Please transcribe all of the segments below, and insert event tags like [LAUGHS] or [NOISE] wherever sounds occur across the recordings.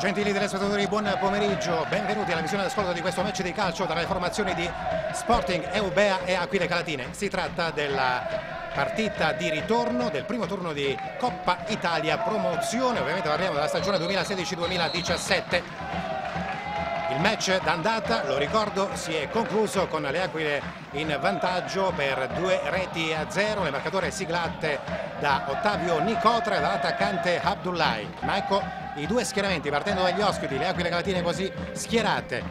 Gentili telespettatori, buon pomeriggio, benvenuti alla visione d'ascolto di questo match di calcio tra le formazioni di Sporting Eubea e Aquile Calatine. Si tratta della partita di ritorno del primo turno di Coppa Italia Promozione, ovviamente parliamo della stagione 2016-2017. Il match d'andata, lo ricordo, si è concluso con le Aquile in vantaggio per due reti a zero, le marcature siglate da Ottavio Nicotra e dall'attaccante Abdullahi. Ma ecco i due schieramenti partendo dagli ospiti, le Aquile Calatine così schierate.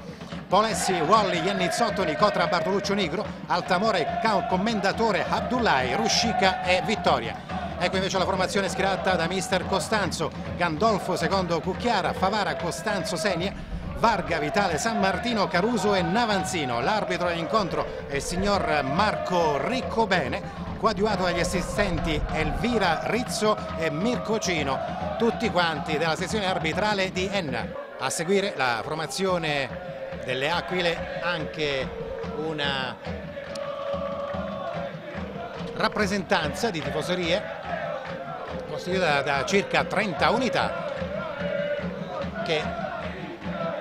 Polessi, Wally, Iannizzotto, Nicotra, Bartoluccio Nigro, Altamore, Commendatore, Abdullahi, Ruscica e Vittoria. Ecco invece la formazione schierata da mister Costanzo, Gandolfo secondo Cucchiara, Favara, Costanzo, Senia, Varga, Vitale, San Martino, Caruso e Navanzino. L'arbitro dell'incontro è il signor Marco Riccobene coadiuvato dagli assistenti Elvira Rizzo e Mirko Cino, tutti quanti della sezione arbitrale di Enna. A seguire la formazione delle Aquile, anche una rappresentanza di tifoserie costituita da circa 30 unità che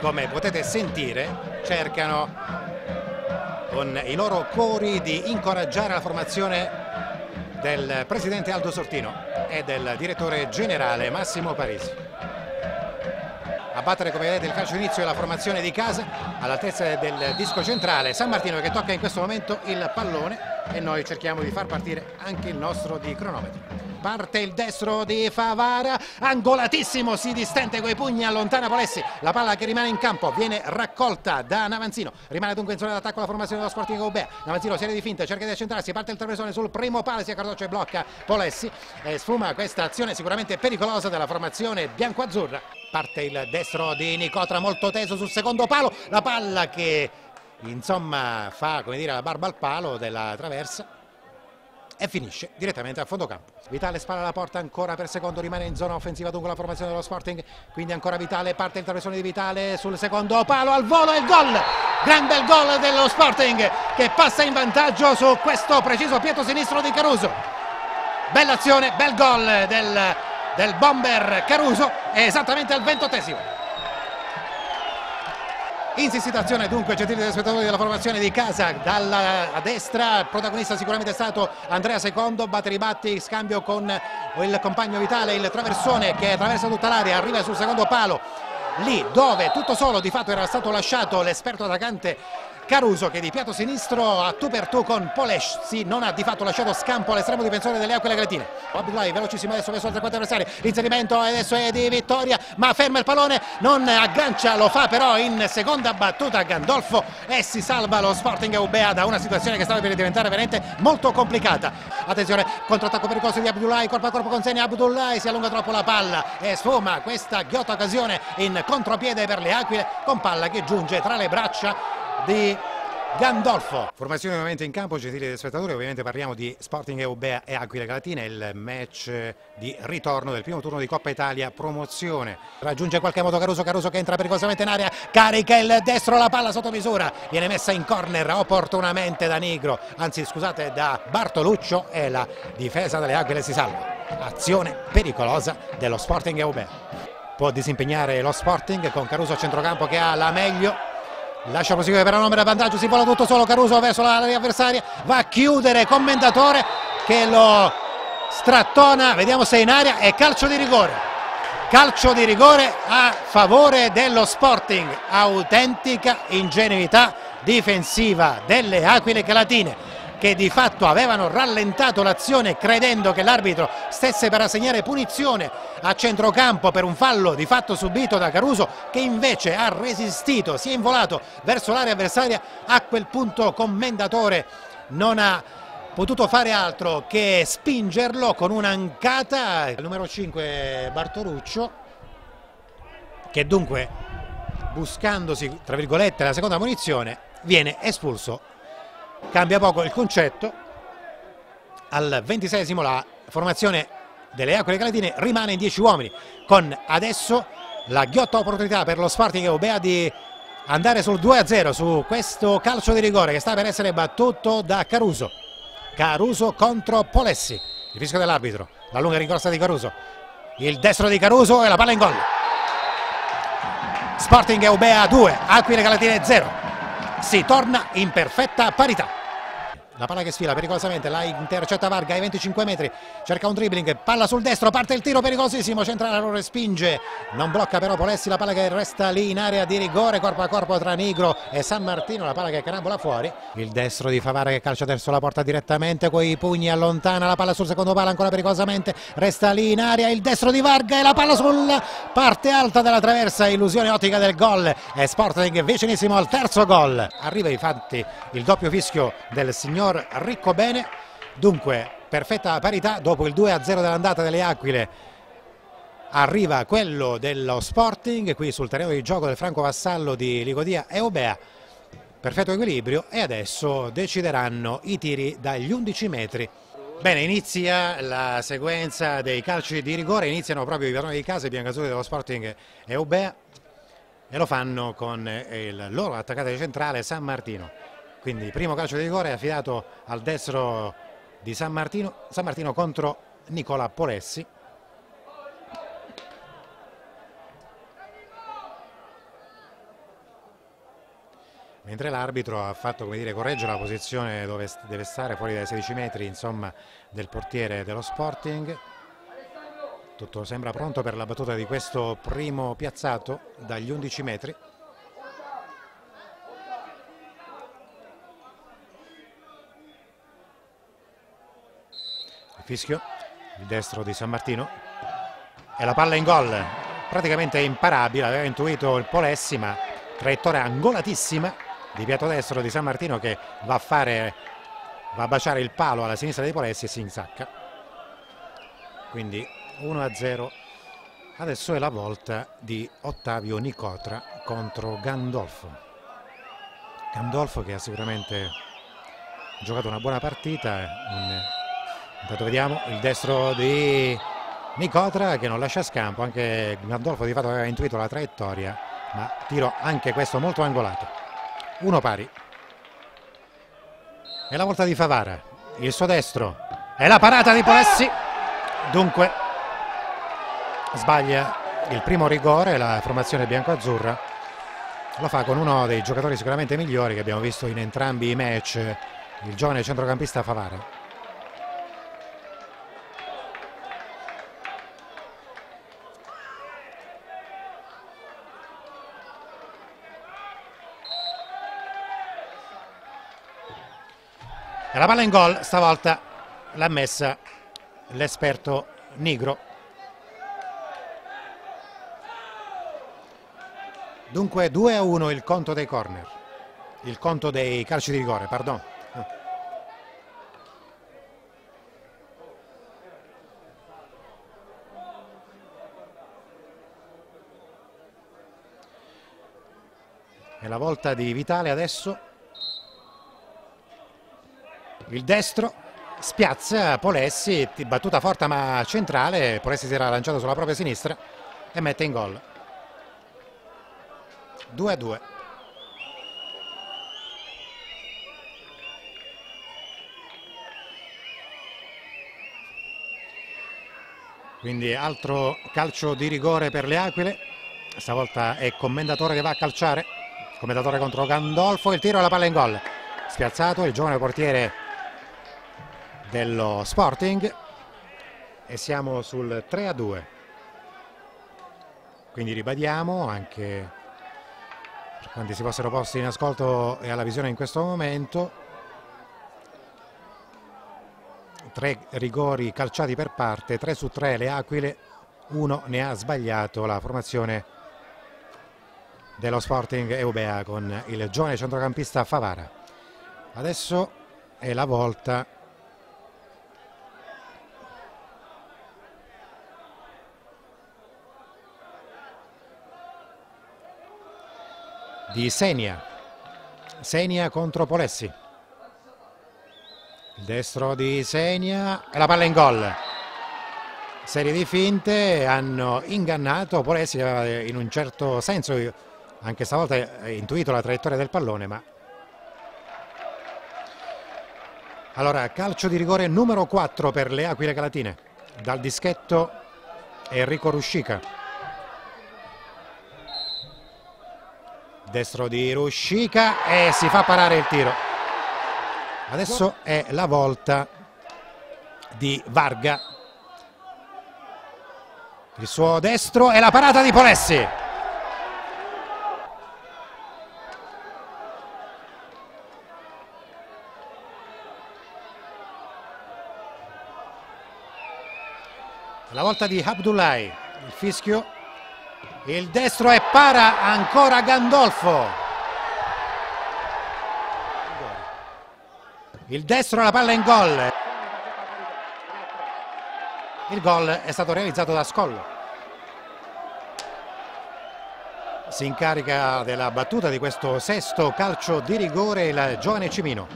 come potete sentire cercano con i loro cori di incoraggiare la formazione del presidente Aldo Sortino e del direttore generale Massimo Parisi. A battere come vedete il calcio inizio e la formazione di casa all'altezza del disco centrale San Martino che tocca in questo momento il pallone e noi cerchiamo di far partire anche il nostro di cronometro parte il destro di Favara angolatissimo si distende coi pugni allontana Polessi. La palla che rimane in campo viene raccolta da Navanzino rimane dunque in zona d'attacco la formazione dello Sporting Gobea Navanzino serie di finte cerca di accentrarsi parte il traversone sul primo palo sia Cardoccio e blocca Polessi e sfuma questa azione sicuramente pericolosa della formazione bianco-azzurra. Parte il destro di Nicotra molto teso sul secondo palo. La palla che insomma fa come dire la barba al palo della traversa e finisce direttamente a fondo campo. Vitale spara la porta ancora per secondo, rimane in zona offensiva dunque la formazione dello Sporting, quindi ancora Vitale, parte il traversone di Vitale sul secondo palo al volo e il gol! Gran bel gol dello Sporting che passa in vantaggio su questo preciso pietro sinistro di Caruso. Bella azione, bel gol del, del bomber Caruso, esattamente al ventottesimo. Insistitazione dunque gentili telespettatori della formazione di casa dalla destra, protagonista sicuramente è stato Andrea Secondo, batte ribatti, scambio con il compagno Vitale, il traversone che attraversa tutta l'area, arriva sul secondo palo, lì dove tutto solo di fatto era stato lasciato l'esperto attaccante Caruso che di piatto sinistro a tu per tu con Polesci non ha di fatto lasciato scampo all'estremo difensore delle Aquile Gratine. Abdullahi velocissimo adesso verso altri quattro avversari, l'inserimento adesso è di Vittoria ma ferma il pallone, non aggancia, lo fa però in seconda battuta Gandolfo e si salva lo Sporting Eubea da una situazione che stava per diventare veramente molto complicata. Attenzione, contrattacco pericoloso di Abdullahi, corpo a corpo con Seni, Abdullahi si allunga troppo la palla e sfuma questa ghiotta occasione in contropiede per le Aquile con palla che giunge tra le braccia di Gandolfo. Formazione ovviamente in campo, gentili spettatori, ovviamente parliamo di Sporting Eubea e Aquila Galatina, il match di ritorno del primo turno di Coppa Italia promozione. Raggiunge qualche modo Caruso, Caruso che entra pericolosamente in area, carica il destro, la palla sotto misura, viene messa in corner opportunamente da Nigro, anzi scusate da Bartoluccio e la difesa delle Aquile si salva. Azione pericolosa dello Sporting Eubea. Può disimpegnare lo Sporting con Caruso a centrocampo che ha la meglio lascia proseguire per la numero vantaggio si vola tutto solo Caruso verso l'area avversaria va a chiudere commendatore che lo strattona vediamo se è in aria è calcio di rigore. Calcio di rigore a favore dello Sporting autentica ingenuità difensiva delle Aquile Calatine che di fatto avevano rallentato l'azione credendo che l'arbitro stesse per assegnare punizione a centrocampo per un fallo di fatto subito da Caruso che invece ha resistito, si è involato verso l'area avversaria, a quel punto commendatore non ha potuto fare altro che spingerlo con un'ancata. Il numero 5 Bartoruccio che dunque buscandosi tra virgolette la seconda munizione viene espulso cambia poco il concetto. Al ventisesimo la formazione delle Aquile Calatine rimane in 10 uomini. Con adesso la ghiotta opportunità per lo Sparting Eubea di andare sul 2-0 su questo calcio di rigore che sta per essere battuto da Caruso. Caruso contro Polessi il fischio dell'arbitro la lunga ricorsa di Caruso. Il destro di Caruso e la palla in gol. Sporting Eubea 2, Aquile Galatine 0. Si torna in perfetta parità. La palla che sfila pericolosamente, la intercetta Varga ai 25 metri, cerca un dribbling, palla sul destro, parte il tiro pericolosissimo, centrale lo respinge, non blocca però Polessi, la palla che resta lì in area di rigore, corpo a corpo tra Nigro e San Martino, la palla che carambola fuori, il destro di Favara che calcia verso la porta direttamente, coi pugni allontana la palla sul secondo palo ancora pericolosamente, resta lì in area il destro di Varga e la palla sulla parte alta della traversa, illusione ottica del gol e Sporting vicinissimo al terzo gol, arriva infatti il doppio fischio del signor signor Ricco Bene. Dunque, perfetta parità dopo il 2-0 dell'andata delle Aquile. Arriva quello dello Sporting qui sul terreno di gioco del Franco Vassallo di Ligodia e Obea. Perfetto equilibrio e adesso decideranno i tiri dagli 11 metri. Bene, inizia la sequenza dei calci di rigore, iniziano proprio i padroni di casa, i biancazzurri dello Sporting e Obea e lo fanno con il loro attaccante centrale San Martino. Quindi primo calcio di rigore affidato al destro di San Martino, San Martino contro Nicola Polessi. Mentre l'arbitro ha fatto come dire, correggere la posizione dove deve stare fuori dai 16 metri insomma, del portiere dello Sporting. Tutto sembra pronto per la battuta di questo primo piazzato dagli 11 metri. Fischio, il destro di San Martino e la palla in gol, praticamente imparabile, aveva intuito il Polessi ma traiettoria angolatissima di piatto destro di San Martino che va a fare, va a baciare il palo alla sinistra di Polessi e si insacca. Quindi 1-0, adesso è la volta di Ottavio Nicotra contro Gandolfo. Gandolfo che ha sicuramente giocato una buona partita, un Intanto vediamo il destro di Nicotra che non lascia scampo, anche Gandolfo di fatto aveva intuito la traiettoria, ma tiro anche questo molto angolato. Uno pari. E la volta di Favara, il suo destro, e la parata di Polessi. Dunque sbaglia il primo rigore, la formazione bianco-azzurra. Lo fa con uno dei giocatori sicuramente migliori che abbiamo visto in entrambi i match, il giovane centrocampista Favara. La palla in gol stavolta l'ha messa l'esperto Nigro. Dunque 2 a 1 il conto dei corner. Il conto dei calci di rigore pardon. È la volta di Vitale adesso il destro spiazza Polessi, battuta forte ma centrale, Polessi si era lanciato sulla propria sinistra e mette in gol. 2 a 2. Quindi altro calcio di rigore per le Aquile, stavolta è Commendatore che va a calciare, Commendatore contro Gandolfo, il tiro e la palla in gol. Spiazzato il giovane portiere dello Sporting e siamo sul 3 a 2 quindi ribadiamo anche per quanti si fossero posti in ascolto e alla visione in questo momento. Tre rigori calciati per parte 3 su 3 le Aquile uno ne ha sbagliato la formazione dello Sporting Eubea con il giovane centrocampista Favara. Adesso è la volta di Senia. Senia contro Polessi. Il destro di Senia e la palla in gol. Serie di finte hanno ingannato Polessi in un certo senso, anche stavolta ha intuito la traiettoria del pallone, ma Allora, calcio di rigore numero 4 per le Aquile Calatine. Dal dischetto Enrico Ruscica. Destro di Ruscica e si fa parare il tiro. Adesso è la volta di Varga. Il suo destro e la parata di Polessi. La volta di Abdullahi, il fischio, il destro è para ancora Gandolfo. Il destro la palla in gol. Il gol è stato realizzato da Scollo. Si incarica della battuta di questo sesto calcio di rigore il giovane Cimino.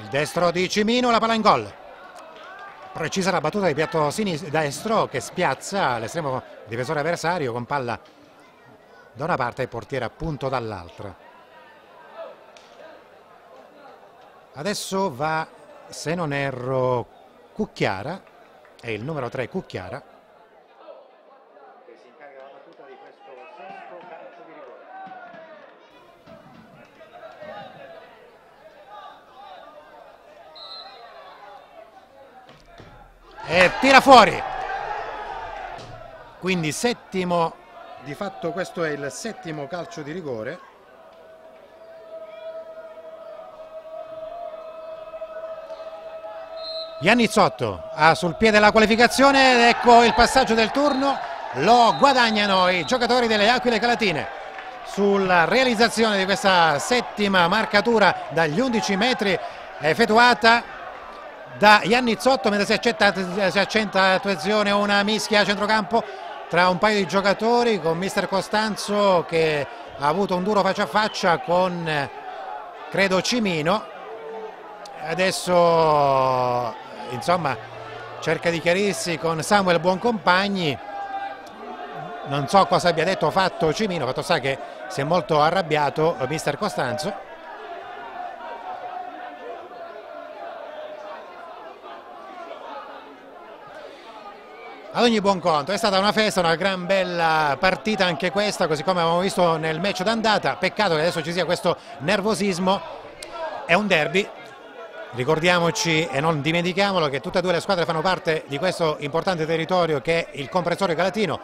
Il destro di Cimino, la palla in gol. Precisa la battuta di piatto sinistro, destro che spiazza l'estremo difensore avversario con palla da una parte e portiere appunto dall'altra. Adesso va, se non erro, Cucchiara, è il numero 3 Cucchiara, E tira fuori. Quindi settimo, di fatto questo è il settimo calcio di rigore. Iannizzotto ha sul piede la qualificazione ed ecco il passaggio del turno, lo guadagnano i giocatori delle Aquile Calatine sulla realizzazione di questa settima marcatura dagli 11 metri effettuata da Iannizzotto mentre si accetta, si accetta attenzione una mischia a centrocampo tra un paio di giocatori con mister Costanzo che ha avuto un duro faccia a faccia con credo Cimino. Adesso insomma cerca di chiarirsi con Samuel Buoncompagni. Non so cosa abbia detto fatto Cimino fatto sa che si è molto arrabbiato mister Costanzo ad ogni buon conto è stata una festa, una gran bella partita anche questa, così come abbiamo visto nel match d'andata, peccato che adesso ci sia questo nervosismo, è un derby, ricordiamoci e non dimentichiamolo che tutte e due le squadre fanno parte di questo importante territorio che è il comprensorio galatino.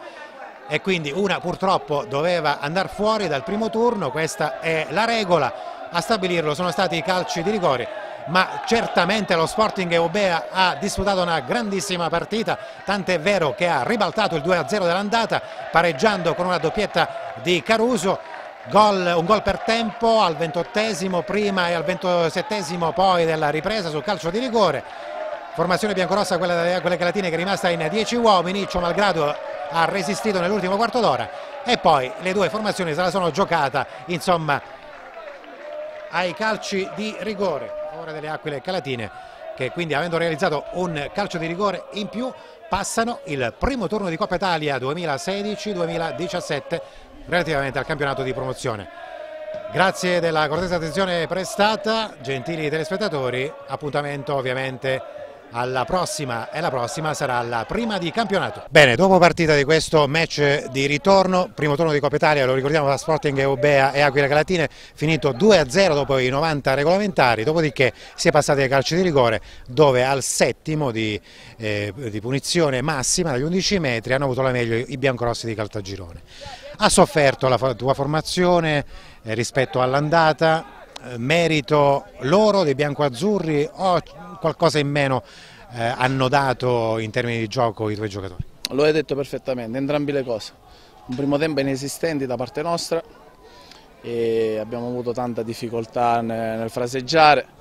E quindi una purtroppo doveva andare fuori dal primo turno, questa è la regola, a stabilirlo sono stati i calci di rigore ma certamente lo Sporting Eubea ha disputato una grandissima partita, tant'è vero che ha ribaltato il 2-0 dell'andata, pareggiando con una doppietta di Caruso. Gol, un gol per tempo al ventottesimo prima e al ventosettesimo poi della ripresa sul calcio di rigore. Formazione biancorossa quella delle Calatine che è rimasta in 10 uomini, ciò malgrado ha resistito nell'ultimo quarto d'ora e poi le due formazioni se la sono giocata insomma ai calci di rigore favore delle Aquile Calatine che quindi avendo realizzato un calcio di rigore in più passano il primo turno di Coppa Italia 2016-2017 relativamente al campionato di promozione. Grazie della cortese attenzione prestata, gentili telespettatori, appuntamento ovviamente alla prossima e la prossima sarà la prima di campionato. Bene, dopo partita di questo match di ritorno, primo turno di Coppa Italia, lo ricordiamo la Sporting Eubea e Aquila Calatine, finito 2-0 dopo i 90 regolamentari, dopodiché si è passati ai calci di rigore dove al settimo di, eh, di punizione massima dagli 11 metri hanno avuto la meglio i biancorossi di Caltagirone. Ha sofferto la tua formazione eh, rispetto all'andata, merito loro dei biancoazzurri o qualcosa in meno eh, hanno dato in termini di gioco i tuoi giocatori? Lo hai detto perfettamente, entrambe le cose. Un primo tempo inesistente da parte nostra e abbiamo avuto tanta difficoltà nel fraseggiare.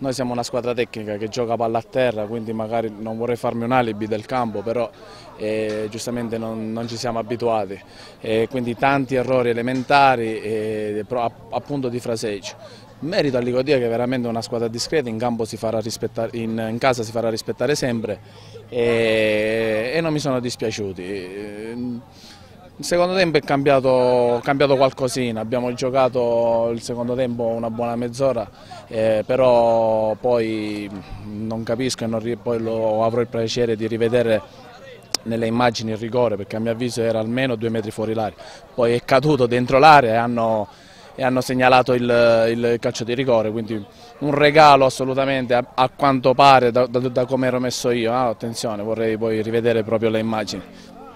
Noi siamo una squadra tecnica che gioca palla a terra, quindi magari non vorrei farmi un alibi del campo, però eh, giustamente non, non, ci siamo abituati. E quindi tanti errori elementari e, appunto di fraseggio. Merito a Licodia che è veramente una squadra discreta, in, in, in casa si farà rispettare sempre e, e non mi sono dispiaciuti. Il secondo tempo è cambiato, cambiato, qualcosina, abbiamo giocato il secondo tempo una buona mezz'ora, eh, però poi non capisco e non, poi lo, avrò il piacere di rivedere nelle immagini il rigore perché a mio avviso era almeno due metri fuori l'area, poi è caduto dentro l'area e hanno, e hanno segnalato il, il, calcio di rigore, quindi un regalo assolutamente a, a quanto pare da, da, da come ero messo io, ah, attenzione vorrei poi rivedere proprio le immagini.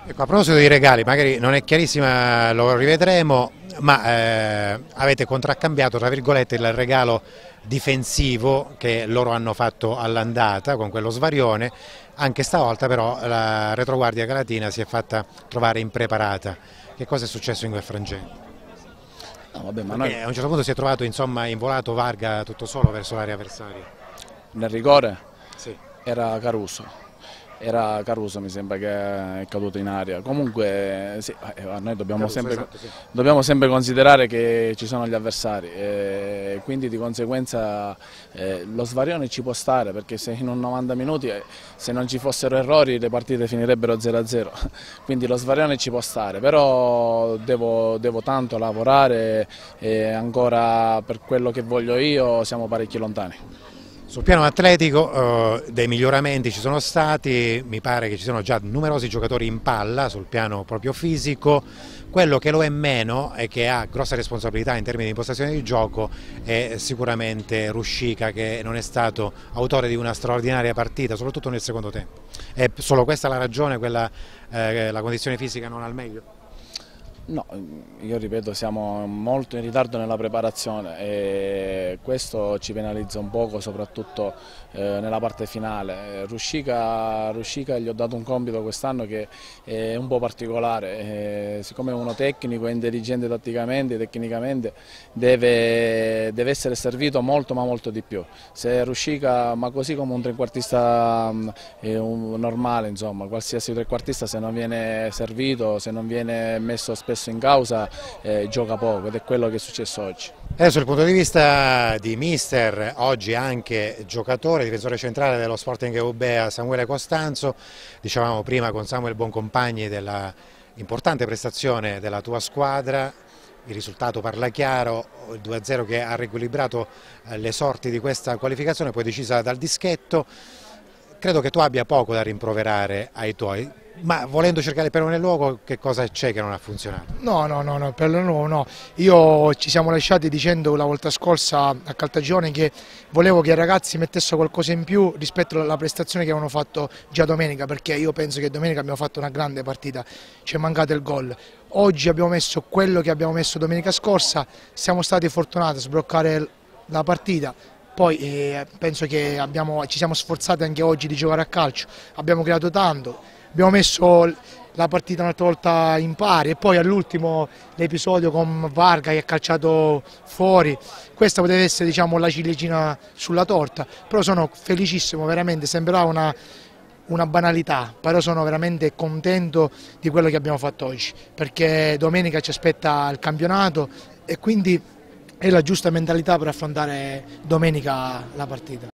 Ecco, a proposito dei regali, magari non è chiarissima, lo rivedremo, ma eh, avete contraccambiato tra virgolette il regalo difensivo che loro hanno fatto all'andata con quello svarione, anche stavolta però la retroguardia calatina si è fatta trovare impreparata. Che cosa è successo in quel frangente? No, vabbè, noi... A un certo punto si è trovato insomma, involato Varga tutto solo verso l'area avversaria. Nel rigore? Sì. Era Caruso era Caruso mi sembra che è caduto in aria. Comunque sì, eh, noi dobbiamo, Caruso, sempre, esatto, sì. dobbiamo, sempre, considerare che ci sono gli avversari e quindi di conseguenza eh, lo svarione ci può stare perché se in un 90 minuti eh, se non ci fossero errori le partite finirebbero 0-0, [LAUGHS] quindi lo svarione ci può stare, però devo, devo tanto lavorare e ancora per quello che voglio io siamo parecchi lontani. Sul piano atletico eh, dei miglioramenti ci sono stati, mi pare che ci siano già numerosi giocatori in palla sul piano proprio fisico, quello che lo è meno e che ha grossa responsabilità in termini di impostazione di gioco è sicuramente Ruscica che non è stato autore di una straordinaria partita, soprattutto nel secondo tempo. È solo questa la ragione, quella, eh, la condizione fisica non al meglio? No, io ripeto siamo molto in ritardo nella preparazione e questo ci penalizza un poco soprattutto nella parte finale. Ruscica, Ruscica, gli ho dato un compito quest'anno che è un po' particolare, eh, siccome è uno tecnico, è intelligente tatticamente, tecnicamente deve, deve, essere servito molto ma molto di più. Se Ruscica, ma così come un trequartista eh, un, normale, insomma, qualsiasi trequartista se non viene servito, se non viene messo spesso in causa eh, gioca poco ed è quello che è successo oggi. Adesso dal punto di vista di mister, oggi anche giocatore, difensore centrale dello Sporting Eubea Samuele Costanzo, dicevamo prima con Samuel Boncompagni della importante prestazione della tua squadra, il risultato parla chiaro, il 2-0 che ha riequilibrato eh, le sorti di questa qualificazione, poi decisa dal dischetto, credo che tu abbia poco da rimproverare ai tuoi, ma volendo cercare il pelo nel luogo, che cosa c'è che non ha funzionato? No, no, no, no, pelo nel no. Io ci siamo lasciati dicendo la volta scorsa a Caltagione che volevo che i ragazzi mettessero qualcosa in più rispetto alla prestazione che avevano fatto già domenica, perché io penso che domenica abbiamo fatto una grande partita, ci è mancato il gol. Oggi abbiamo messo quello che abbiamo messo domenica scorsa, siamo stati fortunati a sbloccare la partita, poi eh, penso che abbiamo, ci siamo sforzati anche oggi di giocare a calcio, abbiamo creato tanto, abbiamo messo la partita un'altra volta in pari e poi all'ultimo l'episodio con Varga che ha calciato fuori, questa poteva essere diciamo, la ciliegina sulla torta, però sono felicissimo, veramente sembrava una, una banalità, però sono veramente contento di quello che abbiamo fatto oggi, perché domenica ci aspetta il campionato e quindi è la giusta mentalità per affrontare domenica la partita.